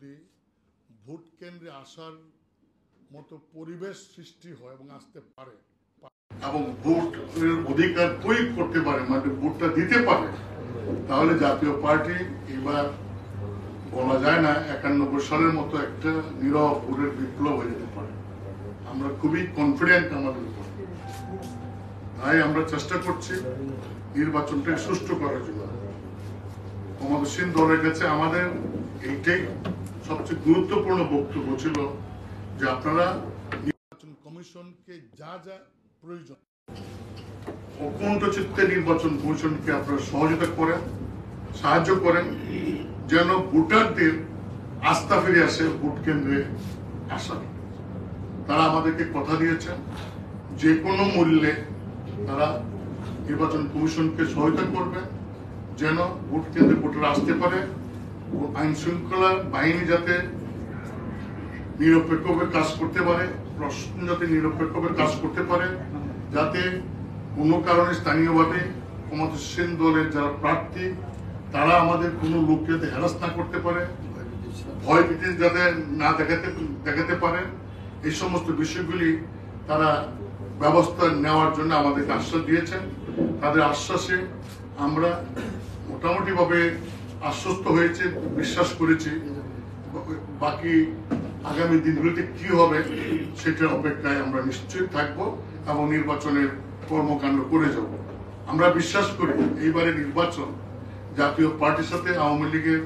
Vote কেন্দ্রে আসার মতো পরিবেশ সৃষ্টি হয় এবং আসতে পারে, এবং ভোটের অধিকার প্রয়োগ করতে পারে মানে ভোটটা দিতে পারে, তাহলে জাতীয় পার্টি এবার বলা যায় না একানব্বই সালের মতো একটা নীরব ভোটের বিপ্লব হয়ে যেতে পারে। আমরা খুবই কনফিডেন্ট আমাদের উপর। তাই আমরা চেষ্টা করছি নির্বাচনটা সুষ্ঠু করার জন্য। ক্ষমতাসীন দলের কাছে আমাদের এইটাই সবচেয়ে গুরুত্বপূর্ণ বক্তব্য ছিল যে আপনারা নির্বাচন কমিশনকে যা যা প্রয়োজন, অকুণ্ঠ চিত্তে নির্বাচন কমিশনকে আপনারা সহযোগিতা করেন, সাহায্য করেন, যেন ভোটারদের আস্থা ফিরে আসে ভোট কেন্দ্রে আসার। তারা আমাদেরকে কথা দিয়েছেন, যে কোনো মূল্যে তারা নির্বাচন কমিশনকে সহায়তা করবে যেন ভোট কেন্দ্রে ভোটার আসতে পারে। আইন শৃঙ্খলা বাহিনী যাতে নিরপেক্ষভাবে কাজ করতে পারে, প্রশাসন যাতে নিরপেক্ষভাবে কাজ করতে পারে, যাতে কোনো কারণে স্থানীয়ভাবে ক্ষমতাসীন দলের যারা প্রার্থী, তারা আমাদের কোনো লোককে যাতে হ্যারাস না করতে পারে, ভয় ভীতি যাতে না দেখাতে দেখাতে পারে, এই সমস্ত বিষয়গুলি তারা ব্যবস্থা নেওয়ার জন্য আমাদেরকে আশ্বাস দিয়েছেন। তাদের আশ্বাসে আমরা মোটামুটি ভাবে আশ্বস্ত হয়েছে, বিশ্বাস করেছি। বাকি আগামী দিনগুলিতে কি হবে সেটার অপেক্ষায় আমরা নিশ্চয়ই থাকব এবং নির্বাচনের কর্মকাণ্ড করে যাব। আমরা বিশ্বাস করি এইবারে নির্বাচন জাতীয় পার্টির সাথে আওয়ামী লীগের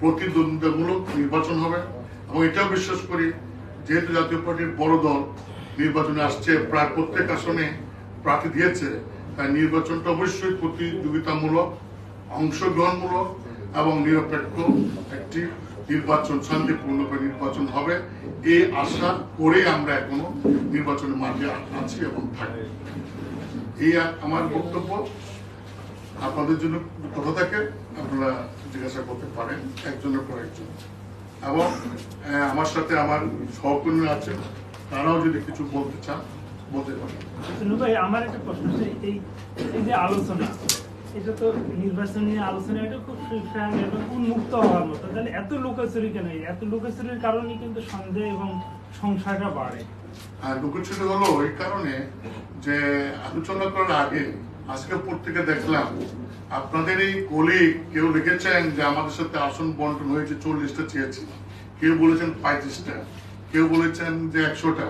প্রতিদ্বন্দ্বিতামূলক নির্বাচন হবে এবং এটাও বিশ্বাস করি, যেহেতু জাতীয় পার্টির বড় দল নির্বাচনে আসছে, প্রায় প্রত্যেক আসনে প্রার্থী দিয়েছে, তাই নির্বাচনটা অবশ্যই প্রতিযোগিতামূলক অংশগ্রহণমূলক এবং নিরপেক্ষ একটি নির্বাচন, শান্তিপূর্ণ নির্বাচন হবে। এই আশা করে আমরা এখনও নির্বাচনের মাঠে আছি এবং থাকি এই আমার বক্তব্য। আপনাদের জন্য কথা থাকে, আপনারা জিজ্ঞাসা করতে পারেন, একজনের পর একজন। এবং আমার সাথে আমার সহকর্মী আছেন, তারাও যদি কিছু বলতে চান, বলতে পারেন। আমার একটা প্রশ্ন আছে এই যে আলোচনা এটা তো আলোচনা এটা খুব এবং উন্মুক্ত হওয়ার মতো। তাহলে এত কেন? এত কারণে কিন্তু সন্দেহ এবং বাড়ে। হলো এই কারণে যে আলোচনা করার আগে আজকে পত্রিকা দেখলাম, আপনাদের এই কলি কেউ লিখেছেন যে আমাদের সাথে আসন বন্টন হয়েছে চল্লিশটা চেয়েছি। কেউ বলেছেন পঁয়ত্রিশটা, কেউ বলেছেন যে একশোটা।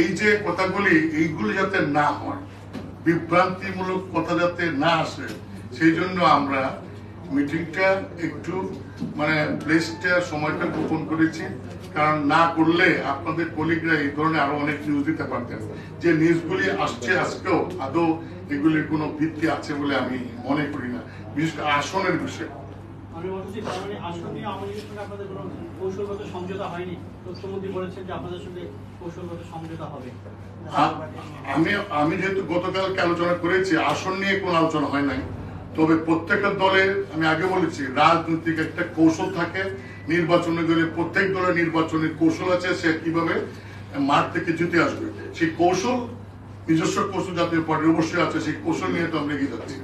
এই যে কথাগুলি, এইগুলি যাতে না হয়, বিভ্রান্তিমূলক কথা যাতে না আসে সেই জন্য আমরা মিটিংটা একটু মানে প্লেসটা সময়টা গোপন করেছি। কারণ না করলে আপনাদের কলিগরা এই ধরনের আরও অনেক নিউজ দিতে পারতেন। যে নিউজগুলি আসছে আজকেও আদৌ এগুলির কোনো ভিত্তি আছে বলে আমি মনে করি না। বিশেষ করে আসনের বিষয়ে। আমি মানে আমি যেহেতু গতকালকে আলোচনা করেছি আসন নিয়ে কোনো আলোচনা হয় নাই। তবে প্রত্যেকটা দলের আমি আগে বলেছি রাজনৈতিক একটা কৌশল থাকে। নির্বাচনে গেলে প্রত্যেক দলের নির্বাচনের কৌশল আছে সে কীভাবে মাঠ থেকে জিতে আসবে। সেই কৌশল নিজস্ব কৌশল জাতীয় পার্টির অবশ্যই আছে সেই কৌশল নিয়ে তো আমরা এগিয়ে যাচ্ছি।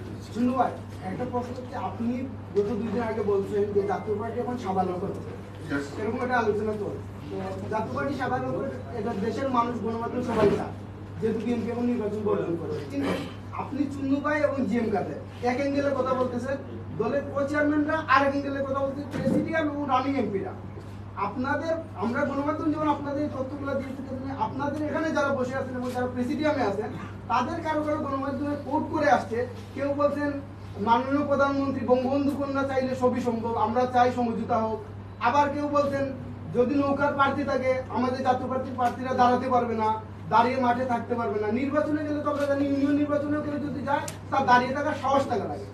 একটা প্রশ্ন হচ্ছে আপনি গত আগে বলছেন যে জাতীয় পার্টি এখন সাবালক হচ্ছে Yes. এরকম একটা আলোচনা চলছে তো জাতীয় পার্টি সাবালক এটা দেশের মানুষ গণমাধ্যম সবাই চায় যেহেতু বিএনপি এখন নির্বাচন বর্জন করে। আপনি চুন্নু ভাই এবং জিএম কাদের এক অ্যাঙ্গেলে কথা বলতেছেন দলের কো চেয়ারম্যানরা আর এক অ্যাঙ্গেলে কথা বলতেছে প্রেসিডিয়াম এবং রানিং এমপিরা আপনাদের, আমরা গণমাধ্যম যেমন আপনাদের তথ্যগুলো দিয়েছি তেমনি আপনাদের এখানে যারা বসে আছেন এবং যারা প্রেসিডিয়ামে আছেন, তাদের কারও কারও গণমাধ্যমে কোর্ট করে আসছে। কেউ বলছেন, মাননীয় প্রধানমন্ত্রী বঙ্গবন্ধু কন্যা চাইলে সবই সম্ভব, আমরা চাই সমঝোতা হোক। আবার কেউ বলছেন, যদি নৌকার প্রার্থী থাকে, আমাদের জাতীয় পার্টির প্রার্থীরা দাঁড়াতে পারবে না। দাঁড়িয়ে মাঠে থাকতে পারবে না। নির্বাচনে গেলে তো আমরা জানি ইউনিয়ন নির্বাচনেও কেউ যদি যায়, তার দাঁড়িয়ে থাকার সাহস থাকা লাগে।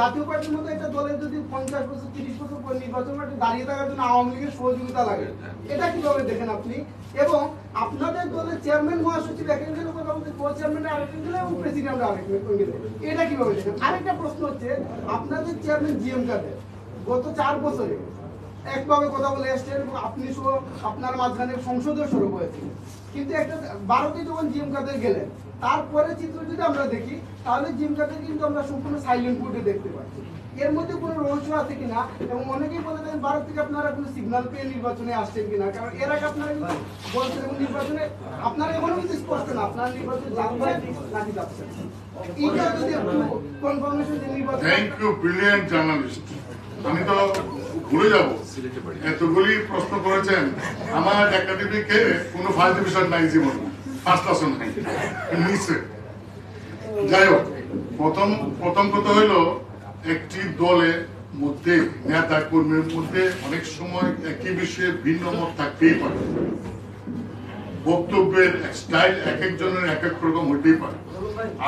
জাতীয় পার্টির মতো একটা দলের যদি পঞ্চাশ বছর, তিরিশ বছর পর নির্বাচন মাঠে দাঁড়িয়ে থাকার জন্য আওয়ামী লীগের সহযোগিতা লাগে। এটা কীভাবে দেখেন আপনি? এবং আপনাদের দলের চেয়ারম্যান, মহাসচিব এক একজনের কথা বলতে কো চেয়ারম্যান আরেক গেলে এবং প্রেসিডেন্ট আরেকজন গেলে এটা কীভাবে দেখেন? আরেকটা প্রশ্ন হচ্ছে, আপনাদের চেয়ারম্যান জিএম কাদের? গত চার বছরে একভাবে কথা বলে এসছেন এবং আপনি সহ আপনার মাঝখানে সংসদের শুরু হয়েছে কিন্তু একটা ভারতে যখন জিএম কাদের গেলেন তারপরে চিত্র যদি আমরা দেখি, তাহলে জিম কাদের কিন্তু আমরা সম্পূর্ণ সাইলেন্ট ফুটে দেখতে পাচ্ছি। এর মধ্যে কোনো রহস্য আছে কিনা? এবং অনেকেই বলে দেন, ভারত থেকে আপনারা কোনো সিগন্যাল পেয়ে নির্বাচনে আসছেন কিনা? কারণ এর আগে আপনারা কিন্তু বলছেন এবং নির্বাচনে আপনারা এখনও কিন্তু স্পষ্ট না, আপনারা নির্বাচনে যাচ্ছেন নাকি যাচ্ছেন? এইটা যদি কনফার্মেশন যে নির্বাচন থ্যাংক ইউ জার্নালিস্ট আমি তো ভুলে যাব। এতগুলি প্রশ্ন করেছেন। আমার একাডেমিকে কোনো ফার্স্ট ডিভিশন নাই জীবন। ফার্স্ট আসন নাই। নিচে যাই হোক প্রথম প্রথম কথা হইল একটি দলে মধ্যে নেতা কর্মীর মধ্যে অনেক সময় একই বিষয়ে ভিন্ন মত থাকতেই পারে। বক্তব্যের স্টাইল এক একজনের এক এক রকম হইতেই পারে।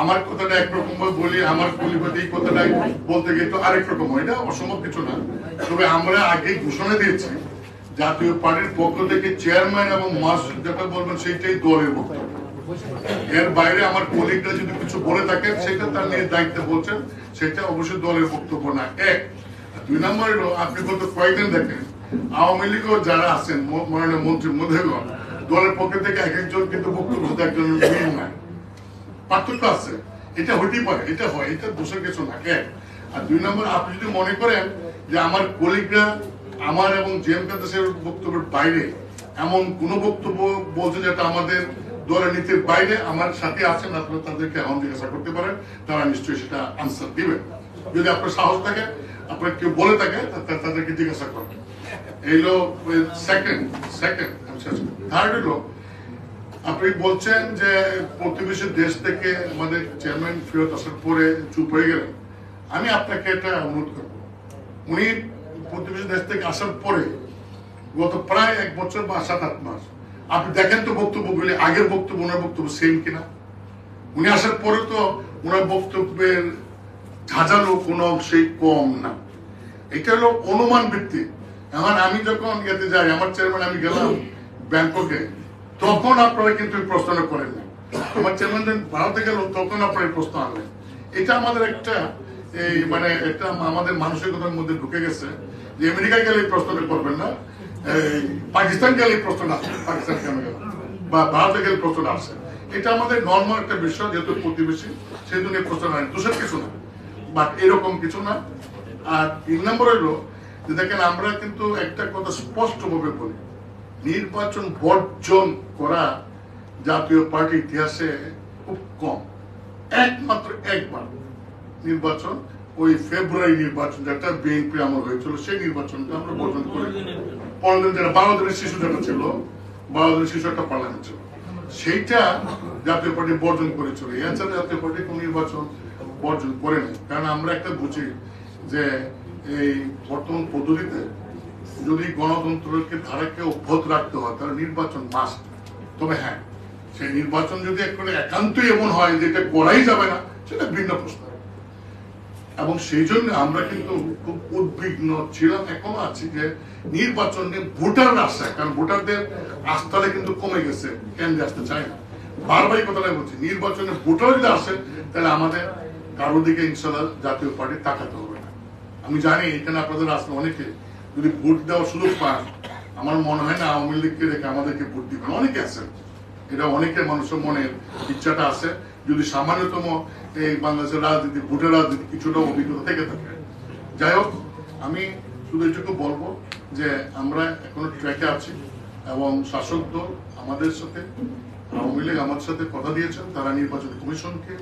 আমার কথাটা একরকম বলি আমার কলিবাদ এই কথাটাই বলতে গিয়ে তো আরেক রকম হয়। না অসম্ভব কিছু না। তবে আমরা আগে ঘোষণা দিয়েছি, জাতীয় পার্টির পক্ষ থেকে চেয়ারম্যান এবং মাস যেটা বলবেন সেইটাই দলের বক্তব্য এর বাইরে আমার কলিগরা যদি কিছু বলে থাকে, সেটা তার নিয়ে দায়িত্ব বলছেন, সেটা অবশ্যই দলের বক্তব্য না। এক, দুই নম্বর হলো, আপনি গত কয়েকদিন দেখেন, আওয়ামী লীগও যারা আছেন মাননীয় মন্ত্রী, মধ্যেগণ, দলের পক্ষ থেকে এক একজন কিন্তু বক্তব্য একজনের মিল নাই। পার্থক্য আছে। এটা হইতেই পারে, এটা হয়, এটা দোষের কিছু না এক আর দুই নম্বর, আপনি যদি মনে করেন যে আমার কলিগরা আমার এবং জেএম কাদেশের বক্তব্যের বাইরে এমন কোন বক্তব্য বলছে যেটা আমাদের দলের নীতির বাইরে, আমার সাথে আছেন, আপনারা তাদেরকে এখন জিজ্ঞাসা করতে পারেন, তারা নিশ্চয়ই সেটা আনসার দিবেন। যদি আপনার সাহস থাকে, আপনার কেউ বলে থাকে তাদেরকে জিজ্ঞাসা করবেন এইলো সেকেন্ড সেকেন্ড থার্ড হলো আপনি বলছেন যে প্রতিবেশী দেশ থেকে আমাদের চেয়ারম্যান ফিরত আসার পরে চুপ হয়ে গেলেন। আমি আপনাকে এটা অনুরোধ করব। উনি প্রতিবেশী দেশ থেকে আসার পরে গত প্রায় এক বছর বা সাত আট মাস, আপনি দেখেন তো বক্তব্যগুলি, আগের বক্তব্য, ওনার বক্তব্য সেম কিনা? উনি আসার পরে তো ওনার বক্তব্যের ঝাঁঝালো কোনো অংশেই কম না। এটা হলো অনুমান ভিত্তিক। এখন আমি যখন ইয়েতে যাই, আমার চেয়ারম্যান আমি গেলাম ব্যাংককে। তখন আপনারা কিন্তু প্রশ্নটা করেন আমার চেয়ারম্যান ভারতে গেল তখন আপনারা প্রশ্ন আনলেন। এটা আমাদের একটা, এই মানে একটা আমাদের মানসিকতার মধ্যে ঢুকে গেছে যে আমেরিকায় গেলে এই প্রশ্নটা করবেন না পাকিস্তান গেলে এই প্রশ্নটা আসে পাকিস্তান কেন গেল? বা ভারতে গেলে প্রশ্নটা আসে এটা আমাদের নর্মাল একটা বিষয়, যেহেতু প্রতিবেশী জন্য এই প্রশ্নটা নাই দোষের কিছু না বাট এরকম কিছু না। আর তিন নম্বর হলো যে দেখেন, আমরা কিন্তু একটা কথা স্পষ্ট ভাবে বলি। নির্বাচন বর্জন করা জাতীয় পার্টি ইতিহাসে খুব কম। একমাত্র একবার নির্বাচন ওই ফেব্রুয়ারি নির্বাচন যেটা বিএনপি আমল হয়েছিল সেই নির্বাচনটা আমরা বর্জন করি পনেরো যেটা বারো শিশু যেটা ছিল বারো দিনের শিশু একটা পার্লামেন্ট ছিল। সেইটা জাতীয় পার্টি বর্জন করেছিল। এছাড়া জাতীয় পার্টি কোন নির্বাচন বর্জন করে নাই। কারণ আমরা একটা বুঝি যে এই বর্তমান পদ্ধতিতে যদি গণতন্ত্রকে ধারাকে অব্যাহত রাখতে হয়, তাহলে নির্বাচন মাস্ট তবে হ্যাঁ সেই নির্বাচন যদি একবারে একান্তই এমন হয় যে এটা করাই যাবে না, সেটা ভিন্ন প্রশ্ন। এবং সেই জন্য আমরা কিন্তু খুব উদ্বিগ্ন ছিলাম, এখনও আছি যে নির্বাচন নিয়ে ভোটার আশায় কারণ ভোটারদের আস্থাটা কিন্তু কমে গেছে কেন্দ্রে আসতে চায় না। বারবারই কথাটা বলছি, নির্বাচনে ভোটার যদি আসে, তাহলে আমাদের কারও দিকে ইনশাল্লাহ জাতীয় পার্টি তাকাতে হবে না। আমি জানি এখানে আপনাদের আসলে অনেকে যদি ভোট দেওয়ার সুযোগ পান, আমার মনে হয় না আওয়ামী লীগকে রেখে আমাদেরকে ভোট দিবেন। অনেকে আছেন। এটা অনেকের মানুষের মনের ইচ্ছাটা আছে। যদি সামান্যতম এই বাংলাদেশের রাজনীতি, ভোটের রাজনীতি কিছুটা অভিজ্ঞতা থেকে থাকে। যাই হোক, আমি শুধু এটুকু বলব যে আমরা এখনও ট্র্যাকে আছি এবং শাসক দল আমাদের সাথে, আওয়ামী লীগ আমার সাথে কথা দিয়েছেন। তারা নির্বাচন কমিশনকে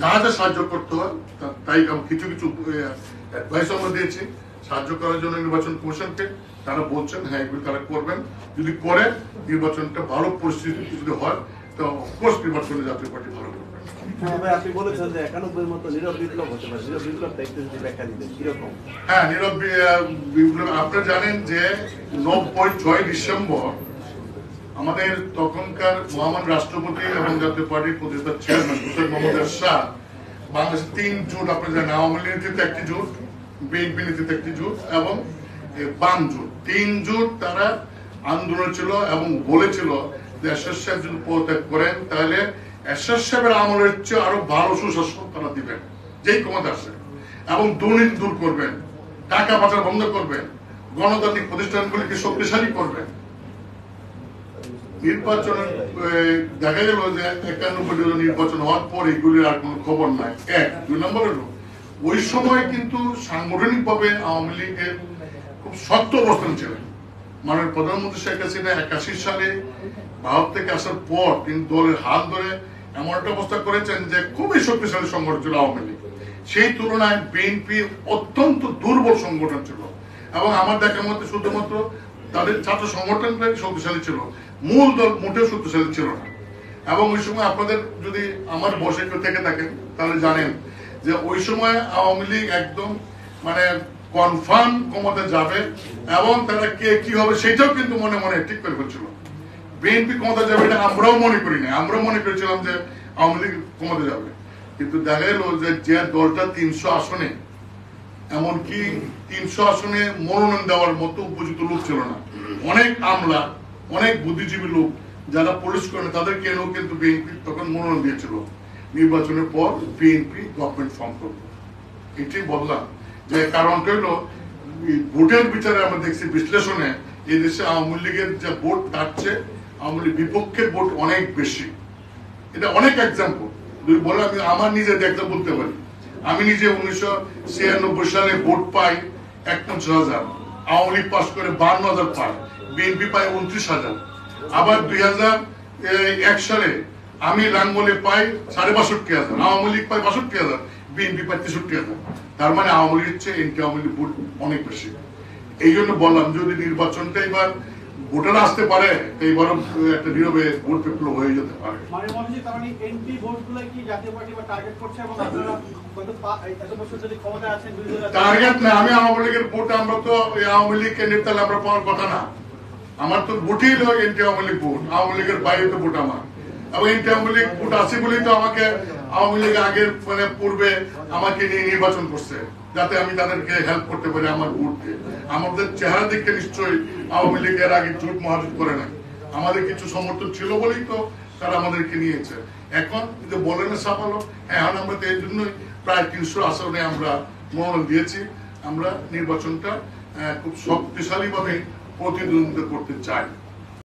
যা যা সাহায্য করতে হয় তাই কিছু কিছু অ্যাডভাইস আমরা দিয়েছি। সাহায্য করার জন্য নির্বাচন কমিশনকে তারা বলছেন হ্যাঁ এগুলো তারা করবেন। যদি করে নির্বাচনটা ভালো পরিস্থিতি যদি হয় তো অফকোর্স নির্বাচনে জাতীয় পার্টি ভালো করবে। আপনি বলেছেন যে একানব্বই মতো নীরব বিপ্লব হতে পারে। নীরব বিপ্লবটা একটু যদি ব্যাখ্যা দিতেন কীরকম? হ্যাঁ নীরব বিপ্লব আপনারা জানেন যে নব্বই ছয় ডিসেম্বর আমাদের তখনকার মহামান রাষ্ট্রপতি এবং জাতীয় পার্টির প্রতিষ্ঠা চেয়ারম্যান হুসেন মোহাম্মদ এরশাদ বাংলাদেশের তিন জোট আপনি জানেন আওয়ামী লীগ একটি জোট বিএনপি একটি জোট এবং বাম জোট। তিন জোট তারা আন্দোলন ছিল এবং বলেছিল যে যদি পদত্যাগ করেন, তাহলে আমলের চেয়ে আরও ভালো সুশাসন তারা দিবেন। যেই ক্ষমতা এবং দুর্নীতি দূর করবেন, টাকা পাচার বন্ধ করবেন, গণতান্ত্রিক প্রতিষ্ঠানগুলিকে শক্তিশালী করবেন। নির্বাচন দেখা গেল যে নির্বাচন হওয়ার পর এগুলির আর কোনো খবর নাই। এক, দুই নম্বর হলো ওই সময় কিন্তু সাংগঠনিকভাবে আওয়ামী লীগের খুব শক্ত অবস্থান ছিল। মাননীয় প্রধানমন্ত্রী শেখ হাসিনা একাশি সালে ভারত থেকে আসার পর তিনি দলের হাত ধরে এমন একটা অবস্থা করেছেন যে খুবই শক্তিশালী সংগঠন ছিল আওয়ামী লীগ। সেই তুলনায় বিএনপি অত্যন্ত দুর্বল সংগঠন ছিল এবং আমার দেখার মধ্যে শুধুমাত্র তাদের ছাত্র সংগঠনটাই শক্তিশালী ছিল। মূল দল মোটেও শক্তিশালী ছিল না। এবং ওই সময় আপনাদের যদি আমার বসে কেউ থেকে থাকেন, তাহলে জানেন যে ওই সময় আওয়ামী লীগ একদম মানে কনফার্ম ক্ষমতা যাবে এবং তারা কে কি হবে সেটাও কিন্তু মনে মনে ঠিক করে ফেলছিল। বিএনপি ক্ষমতা যাবে এটা আমরাও মনে করি না আমরাও মনে করেছিলাম যে আওয়ামী লীগ ক্ষমতা যাবে। কিন্তু দেখা গেল যে যে দলটা তিনশো আসনে, এমনকি তিনশো আসনে মনোনয়ন দেওয়ার মতো উপযুক্ত লোক ছিল না। অনেক আমলা, অনেক বুদ্ধিজীবী লোক যারা পুলিশ করেন তাদেরকে কিন্তু বিএনপি তখন মনোনয়ন দিয়েছিল। নির্বাচনের পর বিএনপি গভর্নমেন্ট ফর্ম করবে। এটি বললাম যে কারণটা হলো ভোটের বিচারে আমরা দেখছি বিশ্লেষণে এই দেশে আওয়ামী লীগের যে ভোট চেয়ে আওয়ামী লীগ বিপক্ষের ভোট অনেক বেশি। এটা অনেক এক্সাম্পল যদি বলে আমি আমার নিজের দেখতে বলতে পারি, আমি নিজে উনিশশো ছিয়ানব্বই সালে ভোট পাই একপঞ্চাশ হাজার। আওয়ামী লীগ পাশ করে বান্ন হাজার পায়। বিএনপি পায় উনত্রিশ হাজার। আবার দুই হাজার এক সালে আমি লাঙ্গলে পাই সাড়ে বাষট্টি হাজার আওয়ামী লীগ পায় বাষট্টি হাজার বিএনপি পায় তেষট্টি হাজার। তার মানে আওয়ামী লীগের চেয়ে এনটি আওয়ামী লীগ ভোট অনেক বেশি। এই জন্য বললাম যদি নির্বাচনটা এবার ভোটার আসতে পারে তো এবার একটা নীরবে ভোট হয়ে যেতে পারে। মানে মনে হচ্ছে টার্গেট না আমি আওয়ামী লীগের ভোট আমরা তো আওয়ামী লীগ ক্যান্ডিডেট তাহলে আমরা পাওয়ার কথা না। আমার তো ভোটই এনটি আওয়ামী লীগ ভোট আওয়ামী লীগের বাইরে তো ভোট আমার। এবং আওয়ামী লীগ ভোট আছে বলেই তো আমাকে আওয়ামী লীগ আগের মানে পূর্বে আমাকে নিয়ে নির্বাচন করছে, যাতে আমি তাদেরকে হেল্প করতে পারি আমার ভোট দিয়ে। আমাদের চেহারা দেখে নিশ্চয়ই আওয়ামী আগে জোট মহাজোট করে না আমাদের কিছু সমর্থন ছিল বলেই তো তারা আমাদেরকে নিয়েছে। এখন যে সাফালো হ্যাঁ এখন আমরা তো এই জন্যই প্রায় তিনশো আসনে আমরা মনোনয়ন দিয়েছি। আমরা নির্বাচনটা খুব শক্তিশালী ভাবে প্রতিদ্বন্দ্বিতা করতে চাই।